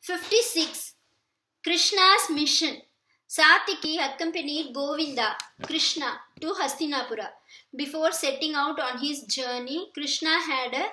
56. Krishna's mission. Satyaki accompanied Govinda, Krishna, to Hastinapura. Before setting out on his journey, Krishna had a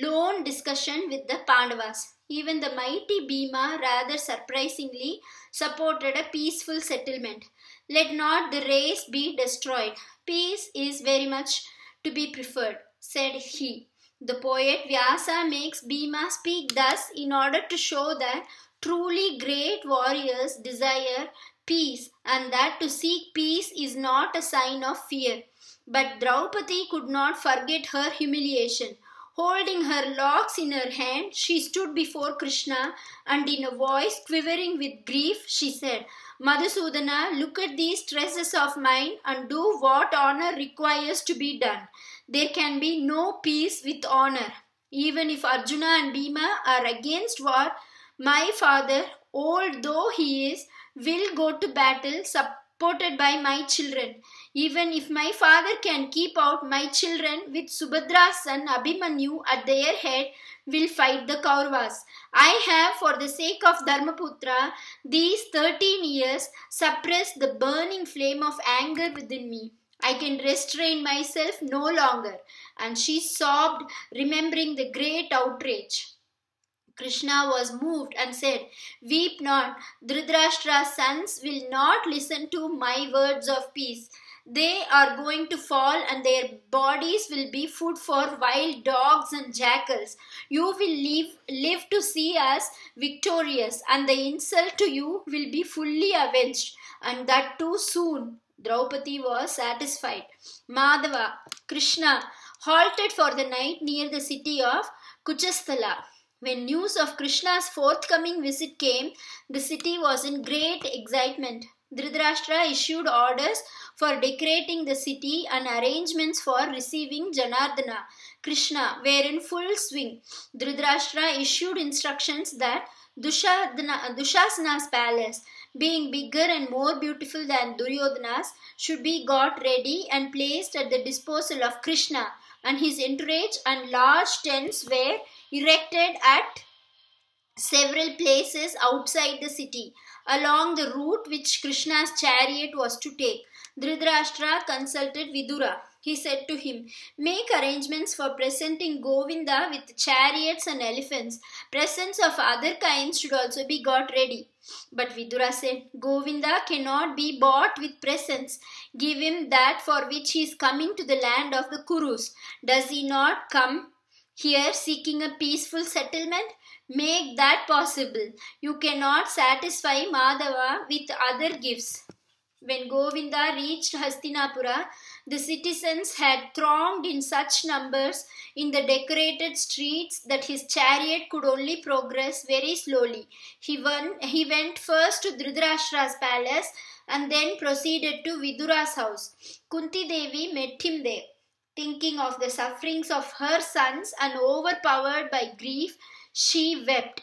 lone discussion with the Pandavas. Even the mighty Bhima, rather surprisingly, supported a peaceful settlement. Let not the race be destroyed. Peace is very much to be preferred, said he. The poet Vyasa makes Bhima speak thus in order to show that truly great warriors desire peace and that to seek peace is not a sign of fear. But Draupadi could not forget her humiliation. Holding her locks in her hand, she stood before Krishna and in a voice quivering with grief, she said, Madhusudana, look at these tresses of mine and do what honor requires to be done. There can be no peace with honor. Even if Arjuna and Bhima are against war, my father, old though he is, will go to battle supported by my children. Even if my father can keep out my children with Subhadra's son Abhimanyu at their head, will fight the Kauravas. I have, for the sake of Dharmaputra, these 13 years suppressed the burning flame of anger within me. I can restrain myself no longer. And she sobbed, remembering the great outrage. Krishna was moved and said, Weep not, Dhritarashtra's sons will not listen to my words of peace. They are going to fall, and their bodies will be food for wild dogs and jackals. You will live, live to see us victorious, and the insult to you will be fully avenged, and that too soon. Draupadi was satisfied. Madhava, Krishna, halted for the night near the city of Kuchasthala. When news of Krishna's forthcoming visit came, the city was in great excitement. Dhritarashtra issued orders for decorating the city and arrangements for receiving Janardana. Krishna were in full swing. Dhritarashtra issued instructions that Dushasana's palace, being bigger and more beautiful than Duryodhana's, should be got ready and placed at the disposal of Krishna, and his entourage and large tents were erected at several places outside the city along the route which Krishna's chariot was to take. Dhritarashtra consulted Vidura. He said to him, Make arrangements for presenting Govinda with chariots and elephants. Presents of other kinds should also be got ready. But Vidura said, Govinda cannot be bought with presents. Give him that for which he is coming to the land of the Kurus. Does he not come here seeking a peaceful settlement? Make that possible. You cannot satisfy Madhava with other gifts. When Govinda reached Hastinapura, the citizens had thronged in such numbers in the decorated streets that his chariot could only progress very slowly. He, won, he went first to Dhritarashtra's palace and then proceeded to Vidura's house. Kunti Devi met him there. Thinking of the sufferings of her sons and overpowered by grief, she wept.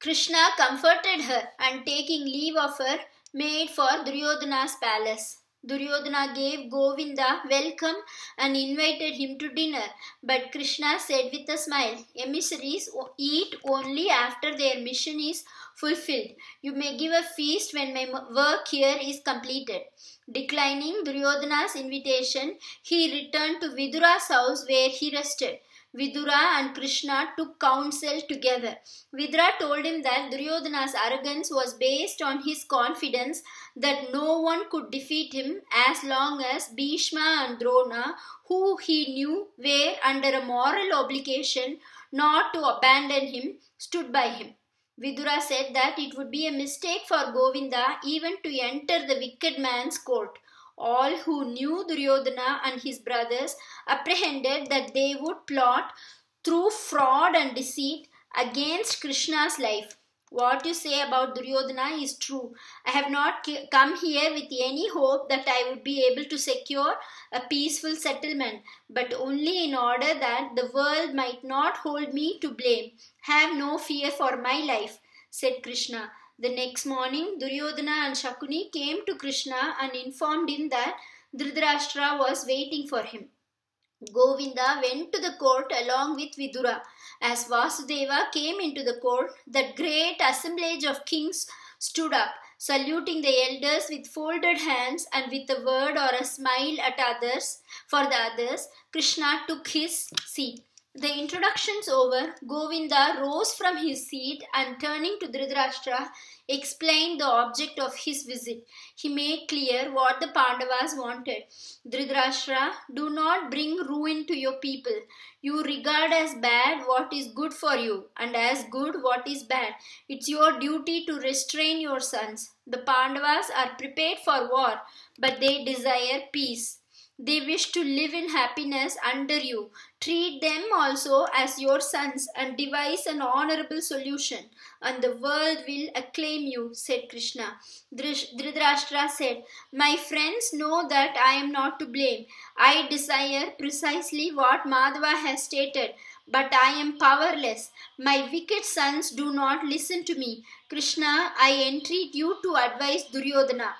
Krishna comforted her and taking leave of her, made for Duryodhana's palace. Duryodhana gave Govinda welcome and invited him to dinner, but Krishna said with a smile, Emissaries eat only after their mission is fulfilled. You may give a feast when my work here is completed. Declining Duryodhana's invitation, he returned to Vidura's house where he rested. Vidura and Krishna took counsel together. Vidura told him that Duryodhana's arrogance was based on his confidence that no one could defeat him as long as Bhishma and Drona, who he knew were under a moral obligation not to abandon him, stood by him. Vidura said that it would be a mistake for Govinda even to enter the wicked man's court. All who knew Duryodhana and his brothers apprehended that they would plot through fraud and deceit against Krishna's life. What you say about Duryodhana is true. I have not come here with any hope that I would be able to secure a peaceful settlement, but only in order that the world might not hold me to blame. Have no fear for my life, said Krishna. The next morning, Duryodhana and Shakuni came to Krishna and informed him that Dhritarashtra was waiting for him. Govinda went to the court along with Vidura. As Vasudeva came into the court, that great assemblage of kings stood up, saluting the elders with folded hands and with a word or a smile at others. For the others, Krishna took his seat. The introductions over, Govinda rose from his seat and turning to Dhritarashtra, explained the object of his visit. He made clear what the Pandavas wanted. Dhritarashtra, do not bring ruin to your people. You regard as bad what is good for you, and as good what is bad. It's your duty to restrain your sons. The Pandavas are prepared for war, but they desire peace. They wish to live in happiness under you. Treat them also as your sons and devise an honorable solution, and the world will acclaim you, said Krishna. Dhritarashtra said, My friends know that I am not to blame. I desire precisely what Madhava has stated, but I am powerless. My wicked sons do not listen to me. Krishna, I entreat you to advise Duryodhana.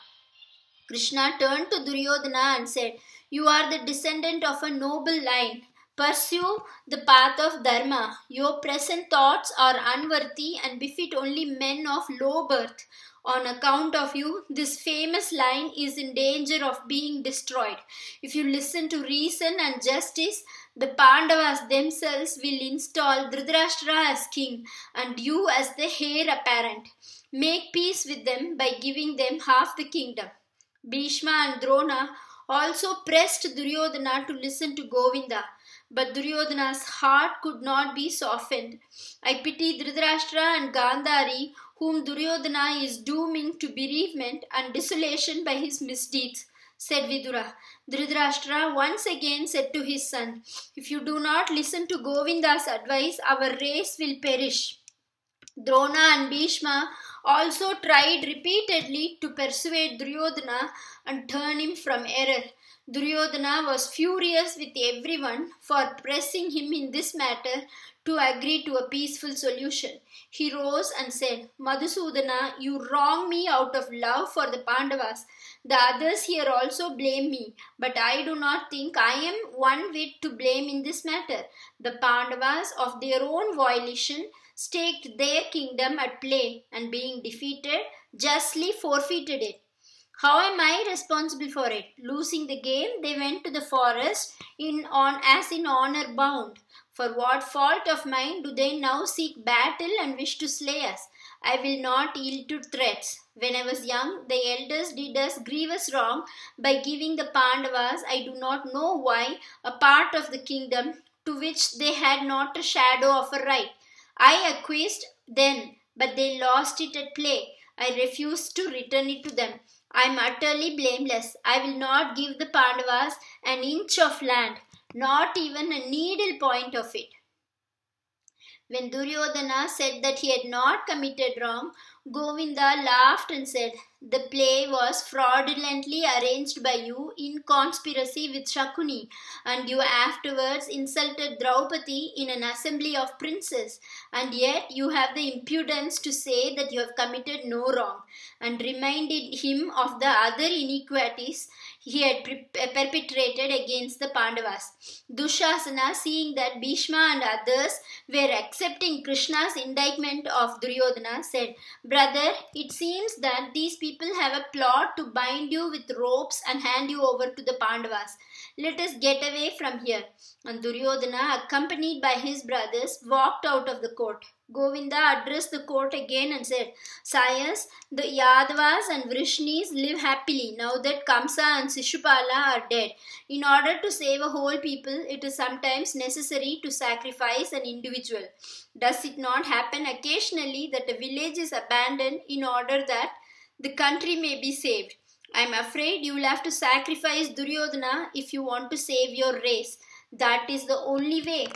Krishna turned to Duryodhana and said, You are the descendant of a noble line. Pursue the path of Dharma. Your present thoughts are unworthy and befit only men of low birth. On account of you, this famous line is in danger of being destroyed. If you listen to reason and justice, the Pandavas themselves will install Dhritarashtra as king and you as the heir apparent. Make peace with them by giving them half the kingdom. Bhishma and Drona also pressed Duryodhana to listen to Govinda, but Duryodhana's heart could not be softened. I pity Dhritarashtra and Gandhari, whom Duryodhana is dooming to bereavement and desolation by his misdeeds, said Vidura. Dhritarashtra once again said to his son, If you do not listen to Govinda's advice, our race will perish. Drona and Bhishma also tried repeatedly to persuade Duryodhana and turn him from error. Duryodhana was furious with everyone for pressing him in this matter to agree to a peaceful solution. He rose and said, Madhusudana, you wrong me out of love for the Pandavas. The others here also blame me, but I do not think I am one whit to blame in this matter. The Pandavas, of their own volition, staked their kingdom at play and being defeated, justly forfeited it. How am I responsible for it? Losing the game, they went to the forest in on as in honor bound. For what fault of mine do they now seek battle and wish to slay us? I will not yield to threats. When I was young, the elders did us grievous wrong by giving the Pandavas, I do not know why, a part of the kingdom to which they had not a shadow of a right. I acquiesced then, but they lost it at play. I refused to return it to them. I am utterly blameless. I will not give the Pandavas an inch of land, not even a needle point of it. When Duryodhana said that he had not committed wrong, Govinda laughed and said, The play was fraudulently arranged by you in conspiracy with Shakuni, and you afterwards insulted Draupadi in an assembly of princes, and yet you have the impudence to say that you have committed no wrong, and reminded him of the other iniquities he had perpetrated against the Pandavas. Dushasana, seeing that Bhishma and others were accepting Krishna's indictment of Duryodhana, said, Brother, it seems that these people have a plot to bind you with ropes and hand you over to the Pandavas. Let us get away from here. And Duryodhana, accompanied by his brothers, walked out of the court. Govinda addressed the court again and said, Sires, the Yadavas and Vrishnis live happily now that Kamsa and Sishupala are dead. In order to save a whole people, it is sometimes necessary to sacrifice an individual. Does it not happen occasionally that a village is abandoned in order that the country may be saved? I am afraid you will have to sacrifice Duryodhana if you want to save your race. That is the only way.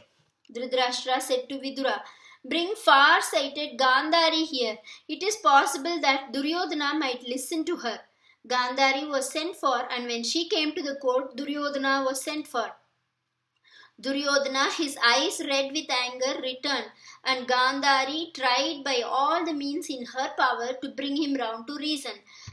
Dhritarashtra said to Vidura, Bring far sighted Gandhari here. It is possible that Duryodhana might listen to her. Gandhari was sent for, and when she came to the court, Duryodhana was sent for. Duryodhana, his eyes red with anger, returned, and Gandhari tried by all the means in her power to bring him round to reason.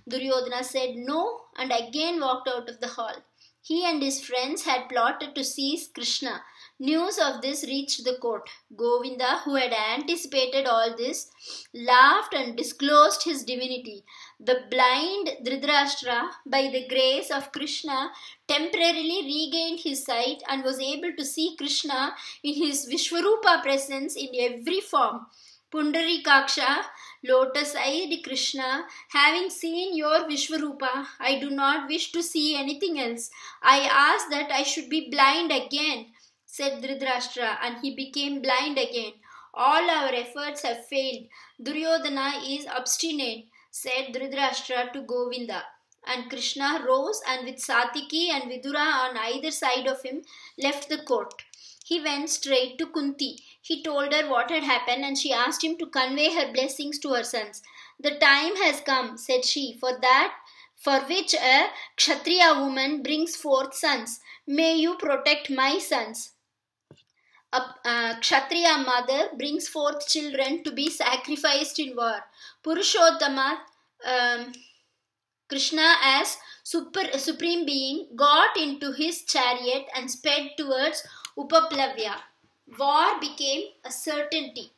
Duryodhana said no and again walked out of the hall. He and his friends had plotted to seize Krishna. News of this reached the court. Govinda, who had anticipated all this, laughed and disclosed his divinity. The blind Dhritarashtra, by the grace of Krishna, temporarily regained his sight and was able to see Krishna in his Vishwarupa presence in every form. Pundarikaksha, lotus eyed Krishna, having seen your Vishwarupa, I do not wish to see anything else. I ask that I should be blind again, said Dhritarashtra, and he became blind again. All our efforts have failed. Duryodhana is obstinate, said Dhritarashtra to Govinda. And Krishna rose and with Satyaki and Vidura on either side of him left the court. He went straight to Kunti. He told her what had happened and she asked him to convey her blessings to her sons. The time has come, said she, for that for which a Kshatriya woman brings forth sons. May you protect my sons. A Kshatriya mother brings forth children to be sacrificed in war. Purushottama, um, Krishna as super, supreme being, got into his chariot and sped towards Upaplavya. War became a certainty.